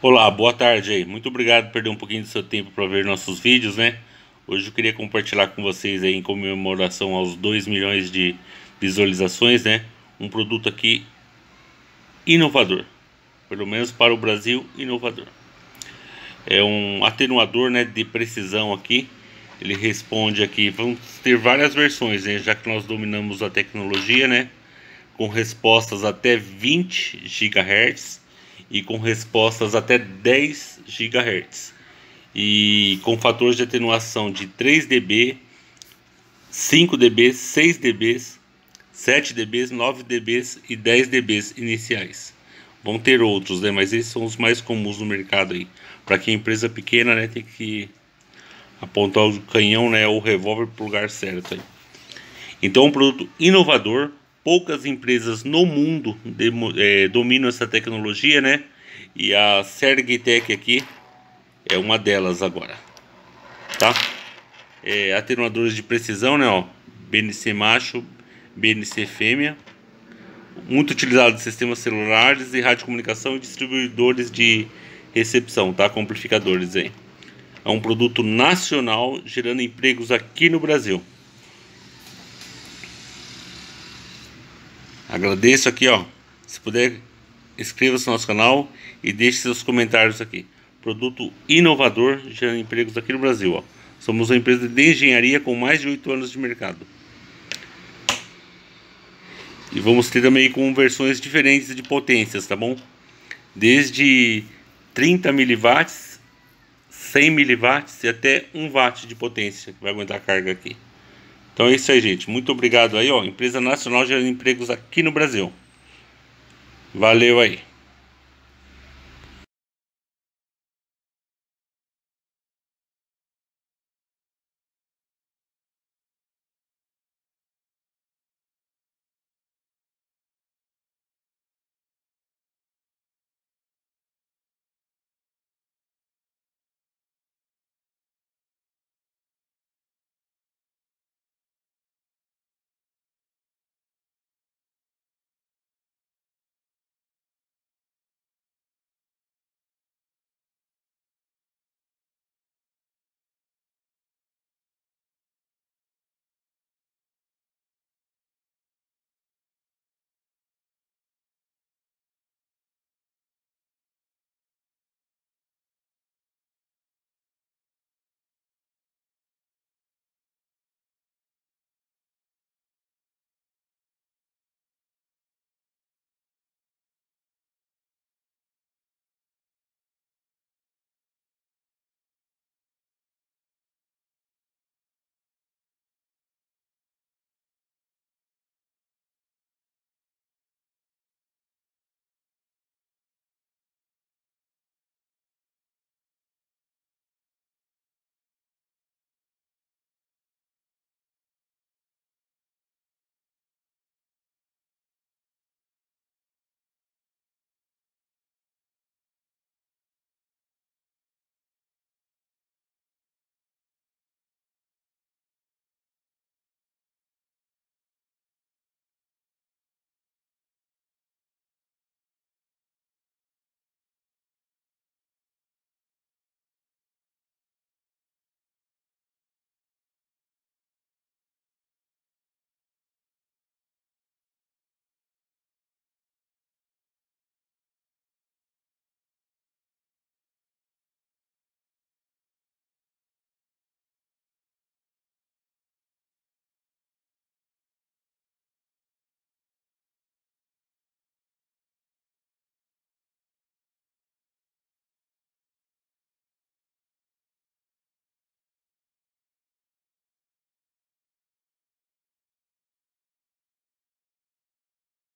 Olá, boa tarde aí. Muito obrigado por perder um pouquinho do seu tempo para ver nossos vídeos, né? Hoje eu queria compartilhar com vocês aí em comemoração aos 2 milhões de visualizações, né? Um produto aqui inovador. Pelo menos para o Brasil, inovador. É um atenuador, né, de precisão aqui. Ele responde aqui, vamos ter várias versões, né? Já que nós dominamos a tecnologia, né? Com respostas até 20 GHz e com respostas até 10 GHz e com fatores de atenuação de 3 dB, 5 dB, 6 dB, 7 dB, 9 dB e 10 dB iniciais. Vão ter outros, né? Mas esses são os mais comuns no mercado aí. Para quem é empresa pequena, né, tem que apontar o canhão, né, ou o revólver para o lugar certo aí. Então, é um produto inovador, poucas empresas no mundo de, é, dominam essa tecnologia, né? E a Sergitech aqui é uma delas agora, tá? É, atenuadores de precisão, né? Ó, BNC macho, BNC fêmea, muito utilizado em sistemas celulares e radiocomunicação e distribuidores de recepção, tá? Com amplificadores aí. É um produto nacional gerando empregos aqui no Brasil. Agradeço aqui, ó. Se puder, inscreva-se no nosso canal e deixe seus comentários aqui. Produto inovador, gerando empregos aqui no Brasil, ó. Somos uma empresa de engenharia com mais de 8 anos de mercado. E vamos ter também com versões diferentes de potências, tá bom? Desde 30 miliwatts, 100 miliwatts e até 1 watt de potência que vai aguentar a carga aqui. Então é isso aí, gente. Muito obrigado aí, ó. Empresa Nacional gerando empregos aqui no Brasil. Valeu aí.